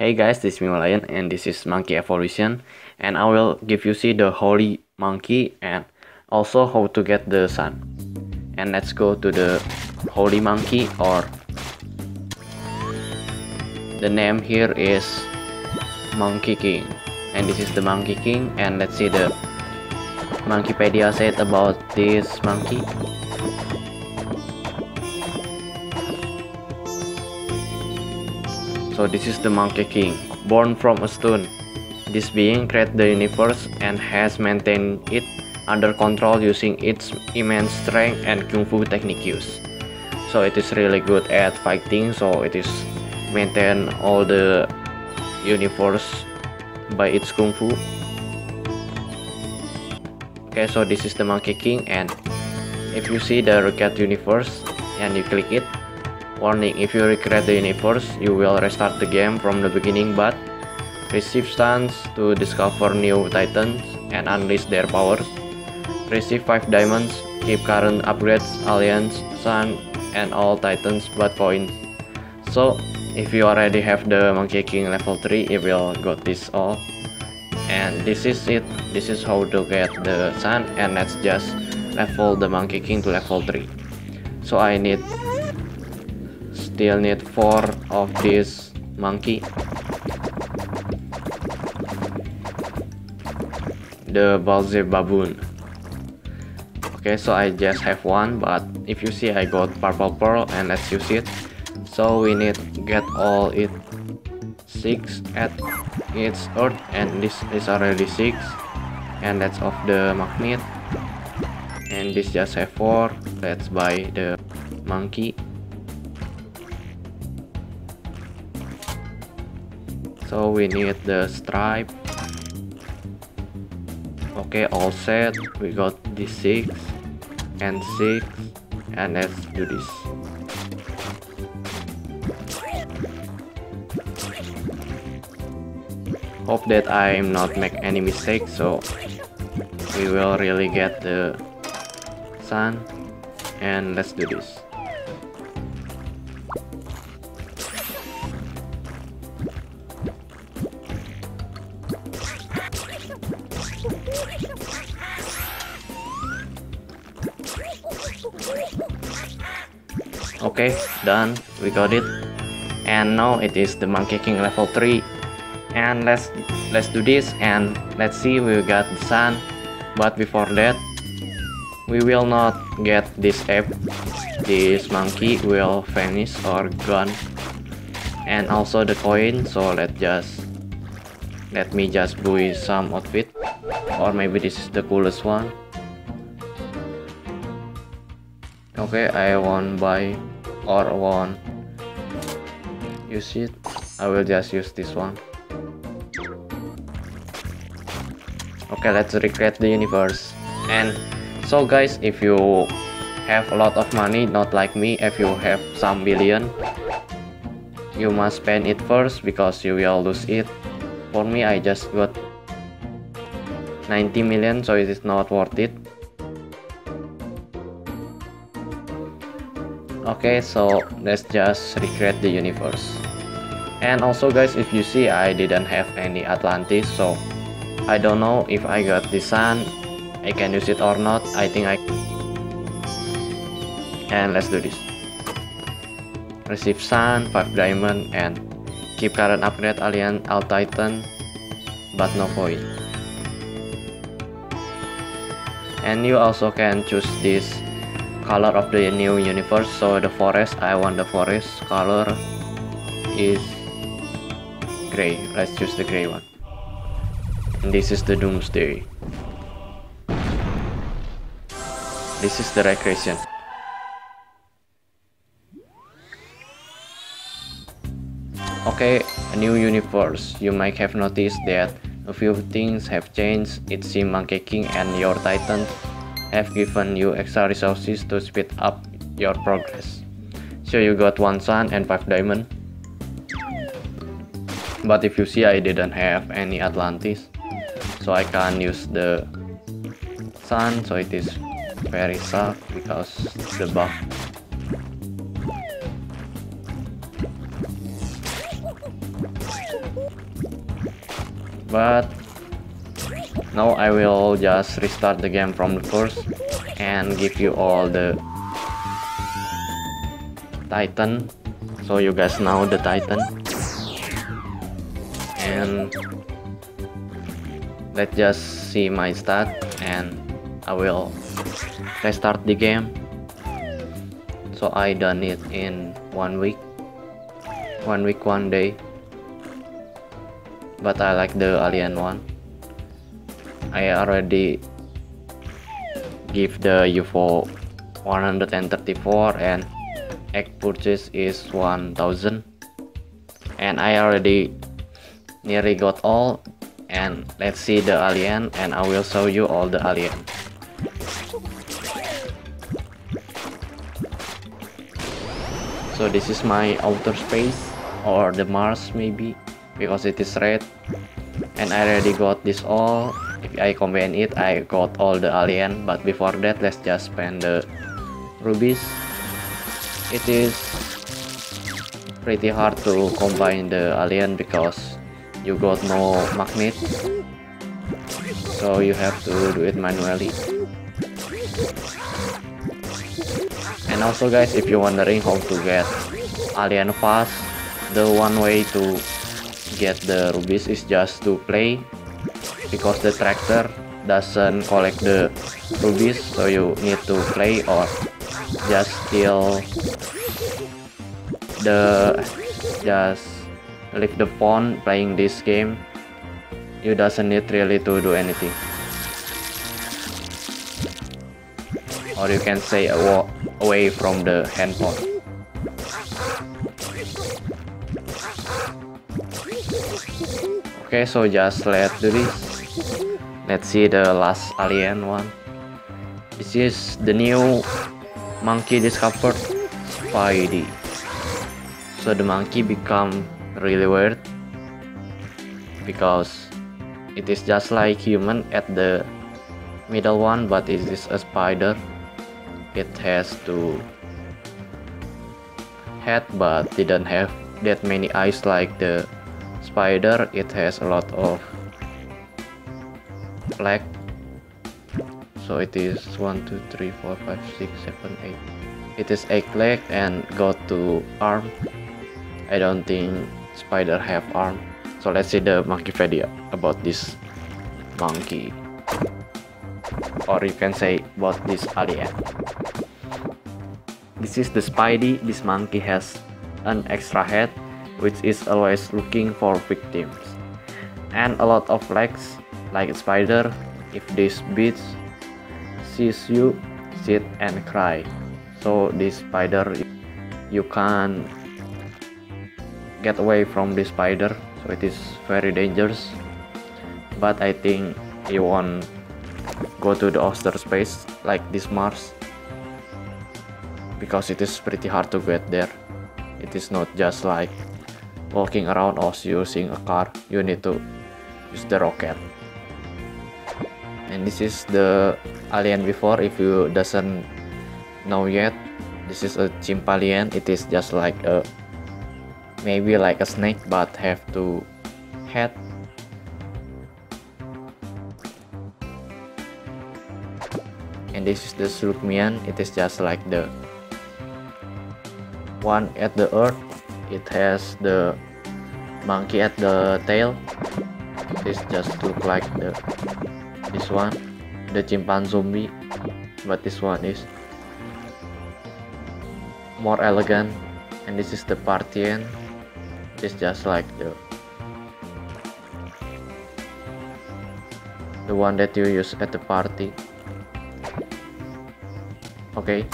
Hey guys, this is Mimalayan and this is Monkey Evolution and I will give you see the holy monkey and also how to get the sun. And let's go to the holy monkey or the name here is Monkey King and this is the Monkey King and let's see the Monkeypedia said about this monkey. So this is the Monkey King, born from a stone. This being created the universe and has maintained it under control using its immense strength and kung fu technique use. So it is really good at fighting, so it is maintain all the universe by its kung fu. Okay, so this is the Monkey King and if you see the Rocket Universe and you click it, Warning, if you recreate the universe, you will restart the game from the beginning but receive stuns to discover new titans and unleash their powers. Receive 5 diamonds, keep current upgrades, alliance, sun, and all titans but coins. So, if you already have the Monkey King level 3, you will got this all. And this is it, this is how to get the sun and let's just level the Monkey King to level 3. So I need still need four of this monkey. The Balze baboon. Okay so I just have one but if you see I got purple pearl and let's use it. So we need get all it six at its earth and this is already six. And that's of the magnet. And this just have four. Let's buy the monkey so we need the stripe. Okay all set. We got this six and six and let's do this. Hope that I'm not make any mistake so we will really get the sun. And let's do this okay done. We got it. And now it is the monkey king level 3 and let's let's do this and let's see we got the sun. But before that we will not get this app. This monkey will vanish or gone. And also the coin so let's just let me just buy some outfit. Or maybe this is the coolest one okay I won't buy or won't use it. I will just use this one. Okay let's recreate the universe. And so guys if you have a lot of money not like me if you have some billion you must spend it first because you will lose it. For me I just got 90 million so it is not worth it okay so let's just recreate the universe. And also guys if you see I didn't have any Atlantis so I don't know if I got the sun I can use it or not. I think I and let's do this. Receive sun 5 diamond and keep current upgrade alien all titan but no void and you also can choose this color of the new universe. So the forest I want the forest color is gray. Let's choose the gray one. And this is the doomsday. This is the recreation. Okay a new universe. You might have noticed that a few things have changed. It seems monkey king and your titan have given you extra resources to speed up your progress. So you got one sun and five diamond. But if you see I didn't have any Atlantis. So I can't use the sun so it is very suck because the buff but now I will just restart the game from the first and give you all the titan. So you guys know the titan. And let's just see my stat and I will restart the game. So I done it in one week. One week one day. But I like the alien one I already give the UFO 134 and egg purchase is 1000 and I already nearly got all. And let's see the alien and I will show you all the alien. So this is my outer space or the Mars maybe because it is red. And I already got this all I combine it I got all the alien but before that let's just spend the rubies. It is pretty hard to combine the alien because you got no magnet. So you have to do it manually. And also guys if you're wondering how to get alien fast the one way to get the rubies is just to play because the tractor doesn't collect the rubies so you need to play or just steal the just leave the phone playing this game. You doesn't need really to do anything. Or you can say away from the handphone okay so just let's do this let's see the last alien one. This is the new monkey discovered Spidey. So the monkey become really weird because it is just like human at the middle one but it is a spider. It has two head but didn't have that many eyes like the spider. It has a lot of leg so it is 1 2 3 4 5 6 7 8 it is 8 leg and got to arm. I don't think spider have arm. So let's see the monkeypedia about this monkey. Or you can say about this alien. This is the spidey. This monkey has an extra head which is always looking for victims. And a lot of legs, like a spider, if this beats sees you, sit and cry. So this spider, you can't get away from this spider, so it is very dangerous. But I think you won't go to the outer space like this Mars because it is pretty hard to get there. It is not just like walking around or using a car you need to use the rocket and this is the alien before. If you doesn't know yet this is a chimpalien it is just like a maybe like a snake but have two head. And this is the Slugmian it is just like the one at the earth. It has the monkey at the tail. This just look like the one the chimpanzee but this one is more elegant. And this is the Parthian it's just like the the one that you use at the party. Okay.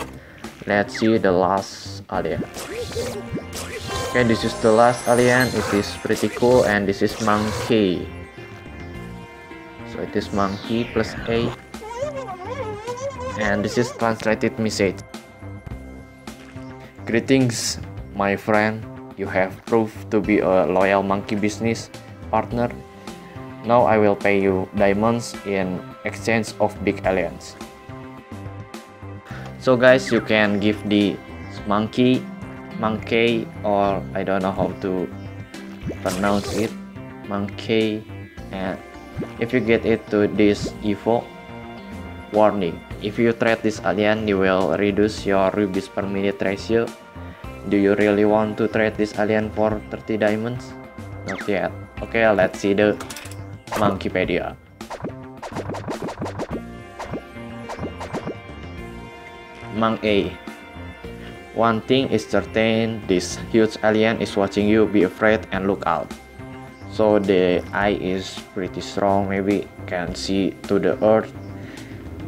Let's see the last alien. Okay this is the last alien. It is pretty cool. And this is monkey so it is monkey plus a. And this is translated message. Greetings my friend. You have proved to be a loyal monkey business partner. Now I will pay you diamonds in exchange of big aliens so guys you can give the monkey monkey or I don't know how to pronounce it. Monkey and if you get it to this evo warning. If you trade this alien you will reduce your rubies per minute ratio. Do you really want to trade this alien for 30 diamonds? Not yet. Okay let's see the monkeypedia. Mang A. One thing is certain, this huge alien is watching you, be afraid and look out. So the eye is pretty strong, maybe can see to the earth.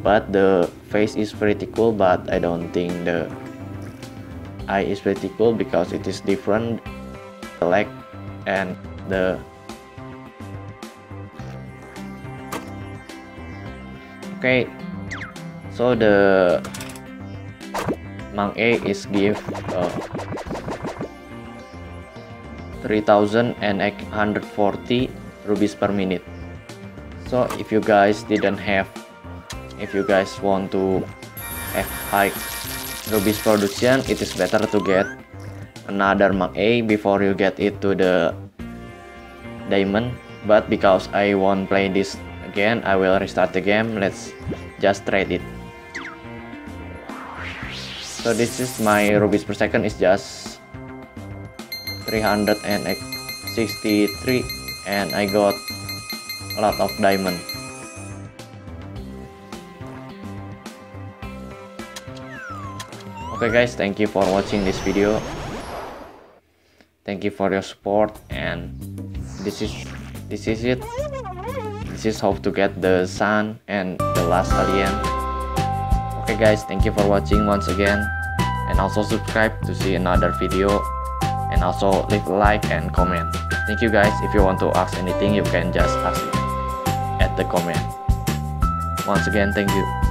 But the face is pretty cool, but I don't think the eye is pretty cool because it is different. The leg and the Okay, so the Mang A is give uh, 3840 rubies per minute. So if you guys didn't have, if you guys want to have high rubies production, it is better to get another Mang A before you get it to the diamond. But because I won't play this again, I will restart the game. Let's just trade it so this is my rubies per second is just 363 and I got a lot of diamond. Okay guys thank you for watching this video. Thank you for your support and this is this is it. This is how to get the sun and the last alien. Okay guys thank you for watching once again. And also subscribe to see another video and also leave a like and comment. Thank you guys. If you want to ask anything you can just ask it at the comment. Once again thank you